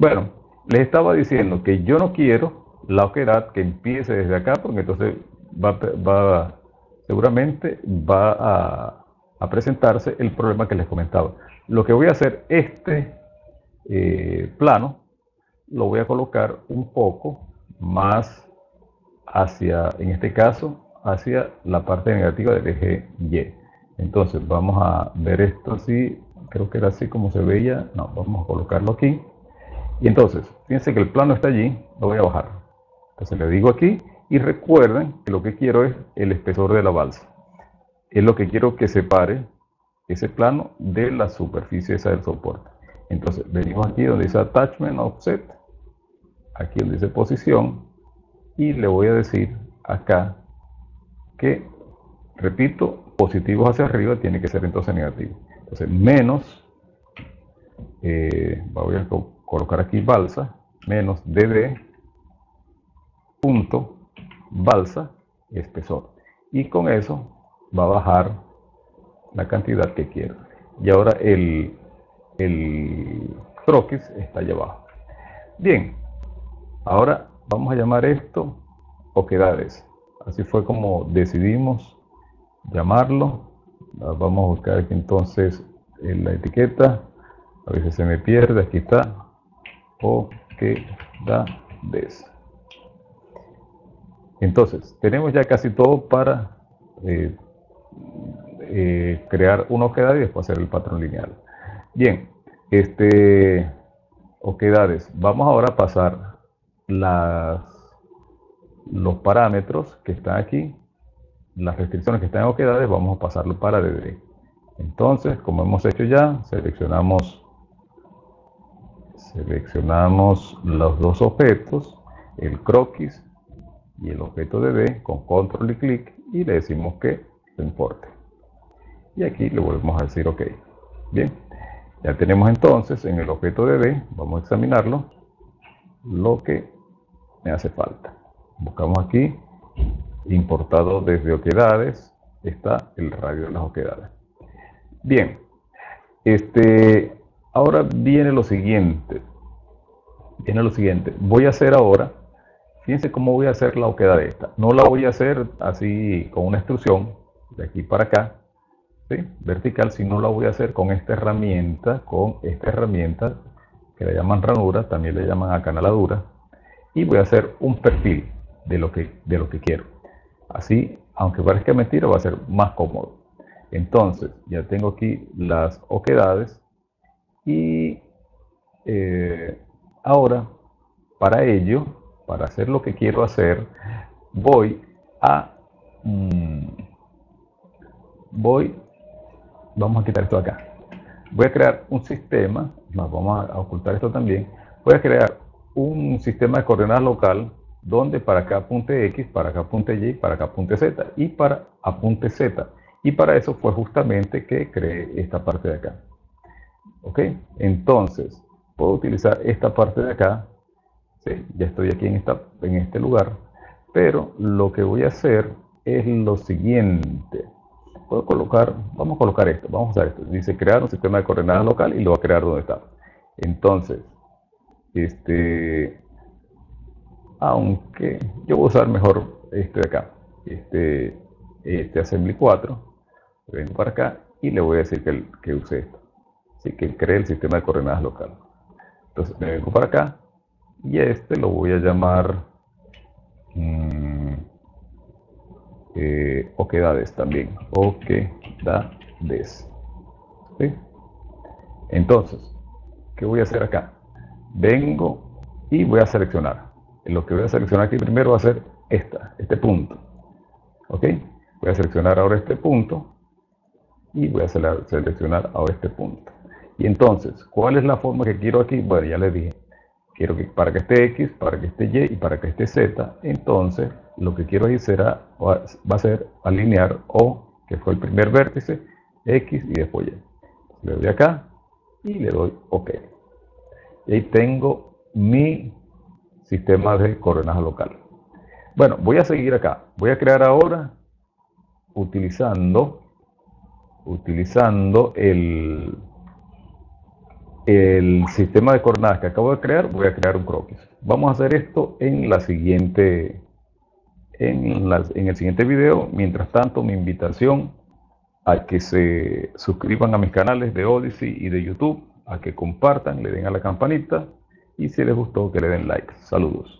Bueno, les estaba diciendo que yo no quiero la oquedad que empiece desde acá, porque entonces va, va seguramente va a, presentarse el problema que les comentaba. Lo que voy a hacer, este eh, plano, lo voy a colocar un poco más hacia, en este caso, hacia la parte negativa del eje Y. Entonces vamos a ver esto así, creo que era así como se veía, no, vamos a colocarlo aquí. Y entonces, fíjense que el plano está allí, lo voy a bajar. Entonces le digo aquí y recuerden que lo que quiero es el espesor de la balsa. Es lo que quiero que separe ese plano de la superficie esa del soporte. Entonces venimos aquí donde dice Attachment Offset, aquí donde dice posición, y le voy a decir acá que, repito, positivos hacia arriba tiene que ser entonces negativo. Entonces menos, eh, voy a colocar aquí balsa, menos dd punto balsa espesor. Y con eso va a bajar la cantidad que quiero. Y ahora el, el croquis está allá abajo. Bien, ahora vamos a llamar esto oquedades. Así fue como decidimos llamarlo. Vamos a buscar aquí entonces en la etiqueta. A veces se me pierde. Aquí está. Oquedades. Entonces, tenemos ya casi todo para eh, eh, crear una oquedad y después hacer el patrón lineal. Bien, este, oquedades. Vamos ahora a pasar los parámetros que están aquí, las restricciones que están en oquedades, vamos a pasarlo para DD. Entonces, como hemos hecho ya, seleccionamos, seleccionamos los dos objetos, el croquis y el objeto de D con control y clic y le decimos que lo importe. Y aquí le volvemos a decir OK. Bien, ya tenemos entonces en el objeto de D, vamos a examinarlo, lo que me hace falta. Buscamos aquí, importado desde oquedades, está el radio de las oquedades. Bien, este, ahora viene lo siguiente. Viene lo siguiente. Voy a hacer ahora Fíjense cómo voy a hacer la oquedad de esta. No la voy a hacer así con una extrusión, de aquí para acá, vertical, sino la voy a hacer con esta herramienta, con esta herramienta que le llaman ranura, también le llaman acanaladura, y voy a hacer un perfil de lo que, de lo que quiero. Así, aunque parezca mentira, va a ser más cómodo. Entonces, ya tengo aquí las oquedades y eh, ahora, para ello, para hacer lo que quiero hacer, voy a... Mm, voy... Vamos a quitar esto acá. Voy a crear un sistema, vamos a ocultar esto también. Voy a crear un sistema de coordenadas local donde para acá apunte X, para acá apunte Y, para acá apunte Z y para apunte Z. Y para eso fue justamente que creé esta parte de acá. ¿Ok? Entonces, puedo utilizar esta parte de acá ya estoy aquí en, esta, en este lugar, pero lo que voy a hacer es lo siguiente. Puedo colocar, vamos a colocar esto, vamos a usar esto. Dice crear un sistema de coordenadas local y lo va a crear donde está. Entonces, este, aunque yo voy a usar mejor este de acá, este, este assembly 4, vengo para acá y le voy a decir que, que use esto. Así que cree el sistema de coordenadas local. Entonces me vengo para acá y este lo voy a llamar mm, eh, oquedades también oquedades ¿Sí? entonces ¿qué voy a hacer acá? vengo y voy a seleccionar lo que voy a seleccionar aquí primero va a ser esta, este punto ok voy a seleccionar ahora este punto y voy a seleccionar ahora este punto y entonces, ¿cuál es la forma que quiero aquí? Bueno, ya les dije, quiero que para que esté X, para que esté Y y para que esté Z, entonces lo que quiero hacer será, va a ser alinear O, que fue el primer vértice, X y después Y. Le doy acá y le doy OK. Y ahí tengo mi sistema de coordenadas local. Bueno, voy a seguir acá. Voy a crear ahora utilizando utilizando el el sistema de coordenadas que acabo de crear, voy a crear un croquis. Vamos a hacer esto en la siguiente en, en el siguiente video. Mientras tanto, mi invitación a que se suscriban a mis canales de Odyssey y de YouTube, a que compartan, le den a la campanita y si les gustó que le den like. Saludos.